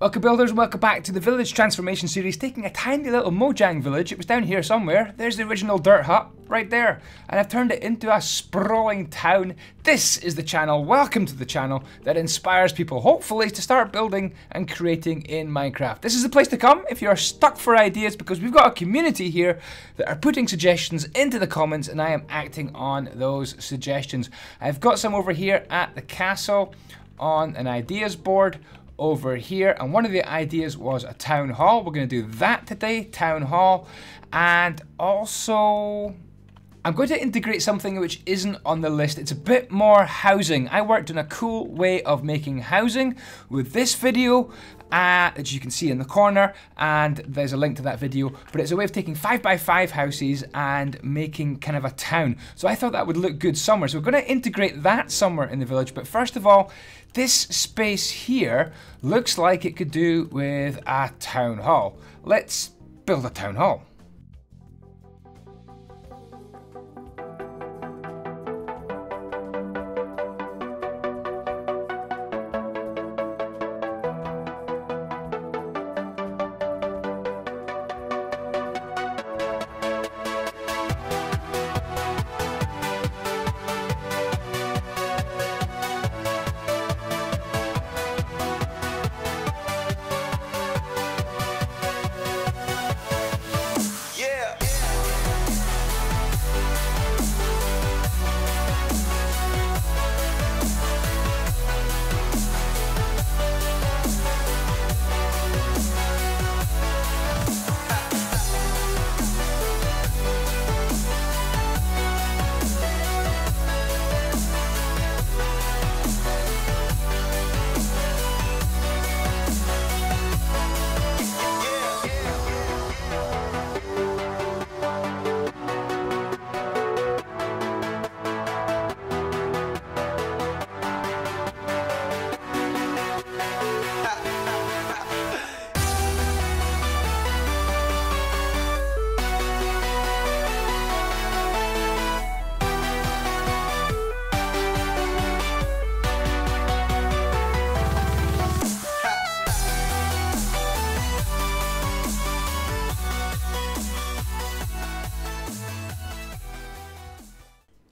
Welcome builders, welcome back to the village transformation series, taking a tiny little Mojang village, it was down here somewhere, there's the original dirt hut, right there, and I've turned it into a sprawling town. This is the channel, welcome to the channel, that inspires people, hopefully, to start building and creating in Minecraft. This is the place to come if you're stuck for ideas, because we've got a community here that are putting suggestions into the comments, and I am acting on those suggestions. I've got some over here at the castle, on an ideas board, over here. And one of the ideas was a town hall. We're going to do that today, town hall. And also, I'm going to integrate something which isn't on the list. It's a bit more housing. I worked on a cool way of making housing with this video uh, you can see in the corner and there's a link to that video but it's a way of taking 5 by 5 houses and making kind of a town. So I thought that would look good somewhere. So we're going to integrate that somewhere in the village but first of all this space here looks like it could do with a town hall. Let's build a town hall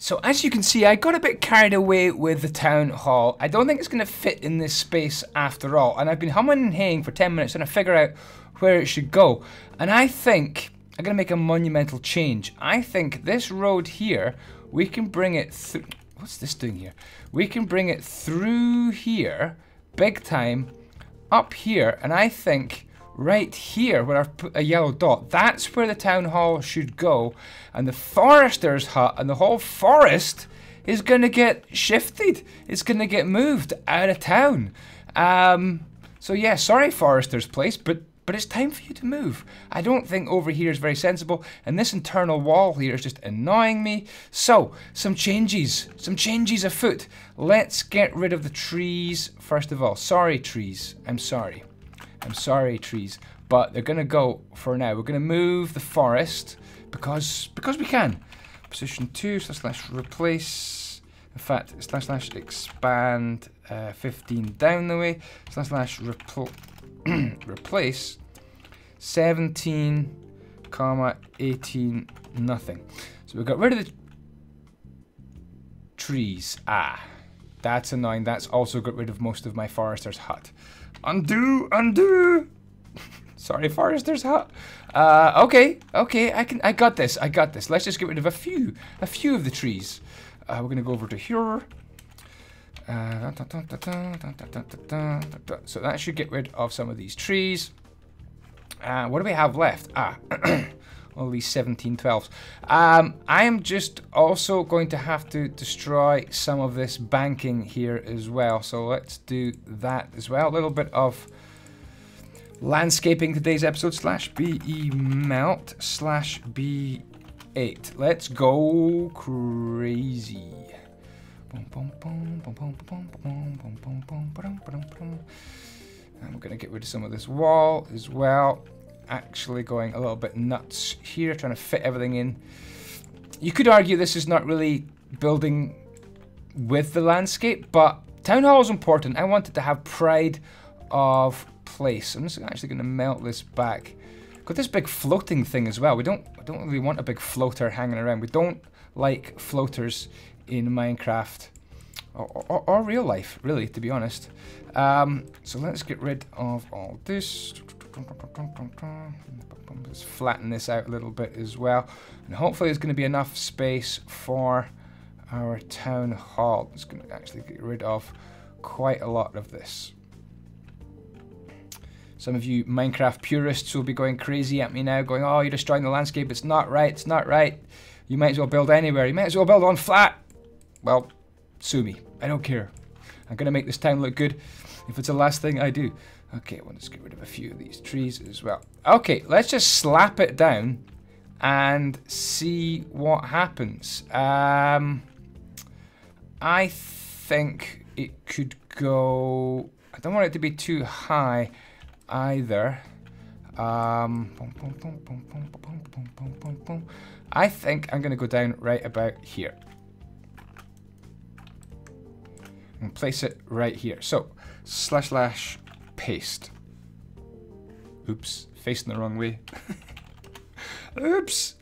So as you can see, I got a bit carried away with the town hall. I don't think it's going to fit in this space after all. And I've been humming and haying for 10 minutes trying to figure out where it should go. And I think I'm going to make a monumental change. I think this road here, we can bring it through... What's this doing here? We can bring it through here, big time, up here. And I think right here where I've put a yellow dot, that's where the town hall should go. And the forester's hut and the whole forest is going to get shifted. It's going to get moved out of town. Um, so yeah, sorry Forester's place, but but it's time for you to move. I don't think over here is very sensible, and this internal wall here is just annoying me. So, some changes, some changes afoot. Let's get rid of the trees first of all. Sorry trees, I'm sorry. I'm sorry, trees, but they're going to go for now. We're going to move the forest because because we can. Position 2 slash slash replace. In fact, slash slash expand uh, 15 down the way. Slash slash repl replace 17 comma 18 nothing. So we got rid of the trees. Ah, that's annoying. That's also got rid of most of my forester's hut. Undo, undo. Sorry, Forester's hut. Uh, okay, okay, I can, I got this, I got this. Let's just get rid of a few, a few of the trees. Uh, we're gonna go over to here. so that should get rid of some of these trees. Uh, what do we have left? Ah, all these 1712s. Um, I am just also going to have to destroy some of this banking here as well. So let's do that as well. A little bit of landscaping today's episode slash BE melt slash B8. Let's go crazy. And we're going to get rid of some of this wall as well actually going a little bit nuts here, trying to fit everything in. You could argue this is not really building with the landscape, but Town Hall is important. I wanted to have pride of place. I'm just actually going to melt this back. Got this big floating thing as well. We don't, we don't really want a big floater hanging around. We don't like floaters in Minecraft. Or, or, or real life, really, to be honest. Um, so let's get rid of all this. Let's flatten this out a little bit as well. And hopefully there's going to be enough space for our town hall. It's going to actually get rid of quite a lot of this. Some of you Minecraft purists will be going crazy at me now, going, oh, you're destroying the landscape. It's not right. It's not right. You might as well build anywhere. You might as well build on flat. Well, sue me. I don't care. I'm going to make this town look good if it's the last thing I do. Okay, well, let's get rid of a few of these trees as well. Okay, let's just slap it down and see what happens. Um, I think it could go... I don't want it to be too high either. Um, I think I'm going to go down right about here. And place it right here. So, slash slash paste. Oops, facing the wrong way. Oops.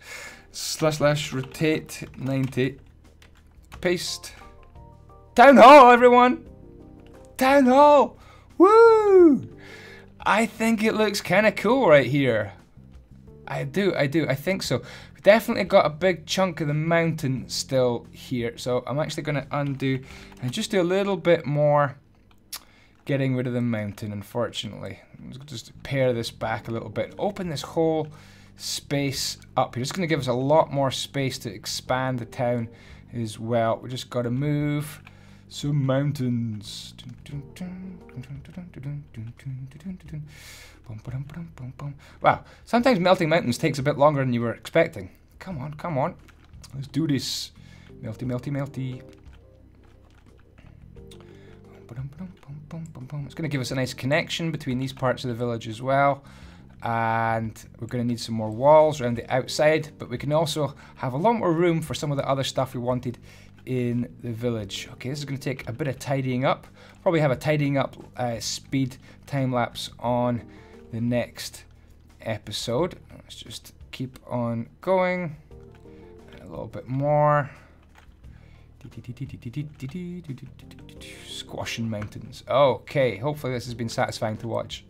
Slash slash rotate 90. Paste. Town Hall, everyone! Town Hall! Woo! I think it looks kind of cool right here. I do, I do, I think so. Definitely got a big chunk of the mountain still here, so I'm actually going to undo and just do a little bit more getting rid of the mountain, unfortunately. Just pare this back a little bit. Open this whole space up here. It's going to give us a lot more space to expand the town as well. We just got to move some mountains. Wow, sometimes melting mountains takes a bit longer than you were expecting. Come on, come on. Let's do this. Melty, melty, melty. It's going to give us a nice connection between these parts of the village as well. And we're going to need some more walls around the outside, but we can also have a lot more room for some of the other stuff we wanted in the village. Okay, this is going to take a bit of tidying up. Probably have a tidying up uh, speed time lapse on the next episode. Let's just keep on going. A little bit more. Squashing mountains. Okay, hopefully this has been satisfying to watch.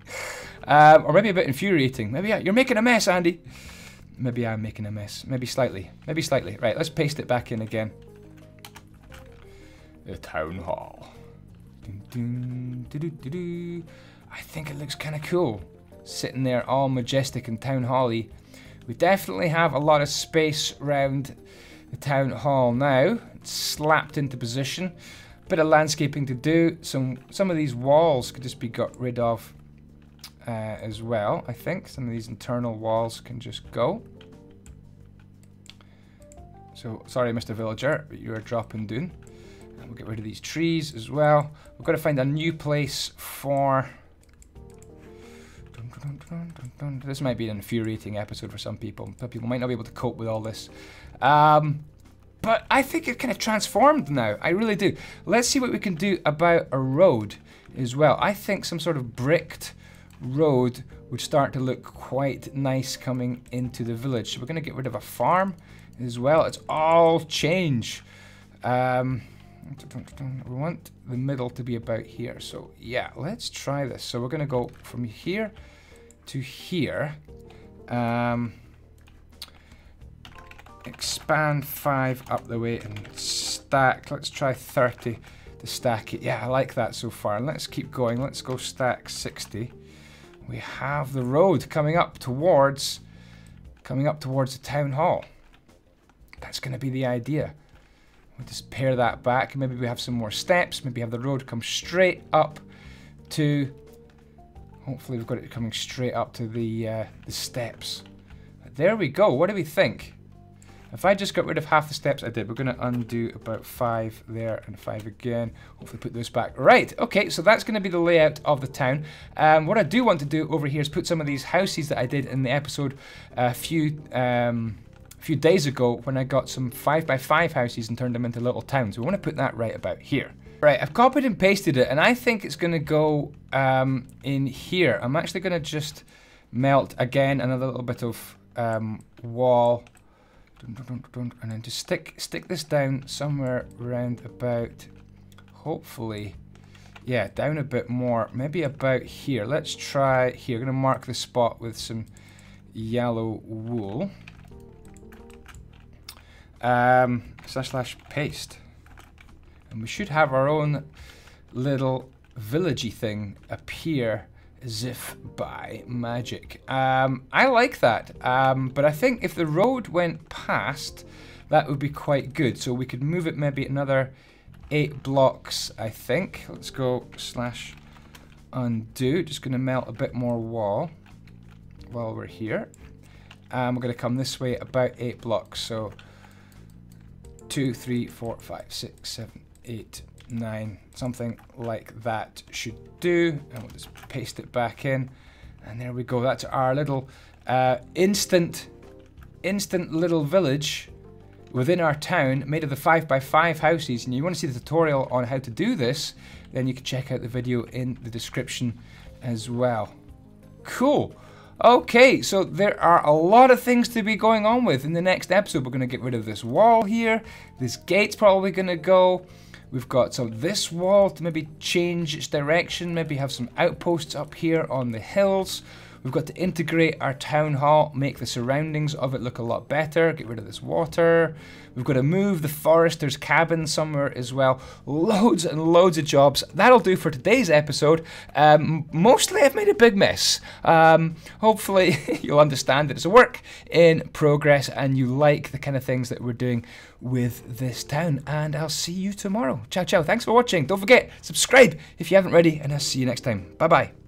um, or maybe a bit infuriating. Maybe yeah, you're making a mess, Andy. Maybe I'm making a mess. Maybe slightly. Maybe slightly. Right, let's paste it back in again. The town hall. I think it looks kind of cool. Sitting there all majestic and town hall-y. We definitely have a lot of space around the town hall now. It's slapped into position. Bit of landscaping to do. Some some of these walls could just be got rid of uh, as well. I think some of these internal walls can just go. So sorry, Mr. Villager, but you are dropping down. And we'll get rid of these trees as well. We've got to find a new place for. This might be an infuriating episode for some people. Some people might not be able to cope with all this. Um, but I think it kind of transformed now. I really do. Let's see what we can do about a road as well. I think some sort of bricked road would start to look quite nice coming into the village. So we're going to get rid of a farm as well. It's all change. Um, we want the middle to be about here. So yeah, let's try this. So we're going to go from here to here. Um, expand 5 up the way and stack. Let's try 30 to stack it. Yeah, I like that so far. Let's keep going. Let's go stack 60. We have the road coming up towards coming up towards the town hall. That's going to be the idea. We'll just pare that back. Maybe we have some more steps. Maybe have the road come straight up to. Hopefully, we've got it coming straight up to the uh, the steps. There we go. What do we think? If I just got rid of half the steps I did, we're going to undo about five there and five again. Hopefully put those back. Right, okay, so that's going to be the layout of the town. Um, what I do want to do over here is put some of these houses that I did in the episode a few... Um, few days ago when I got some 5 by 5 houses and turned them into little towns. We want to put that right about here. Right, I've copied and pasted it, and I think it's going to go um, in here. I'm actually going to just melt again another little bit of um, wall, and then just stick stick this down somewhere around about, hopefully, yeah, down a bit more, maybe about here. Let's try here. To mark the spot with some yellow wool. Um, slash slash paste. And we should have our own little villagey thing appear if by magic. Um, I like that, um, but I think if the road went past, that would be quite good. So we could move it maybe another eight blocks, I think. Let's go slash undo. Just going to melt a bit more wall while we're here. Um, we're going to come this way about eight blocks. So two, three, four, five, six, seven, eight, nine, something like that should do. And we'll just paste it back in. And there we go. That's our little uh, instant, instant little village within our town made of the 5x5 houses. And you want to see the tutorial on how to do this, then you can check out the video in the description as well. Cool. Okay, so there are a lot of things to be going on with. In the next episode, we're going to get rid of this wall here. This gate's probably going to go. We've got some this wall to maybe change its direction, maybe have some outposts up here on the hills. We've got to integrate our town hall, make the surroundings of it look a lot better, get rid of this water. We've got to move the forester's cabin somewhere as well. Loads and loads of jobs. That'll do for today's episode. Um, mostly I've made a big mess. Um, hopefully you'll understand that it's a work in progress and you like the kind of things that we're doing with this town. And I'll see you tomorrow. Ciao, ciao. Thanks for watching. Don't forget, subscribe if you haven't already, and I'll see you next time. Bye bye.